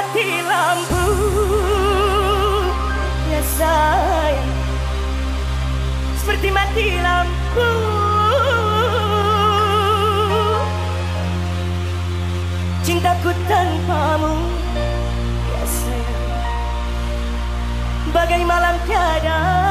mati lampu. Ya sayang. Seperti mati lampu. Cintaku tanpamu. Ya sayang. Bagai malam tiada.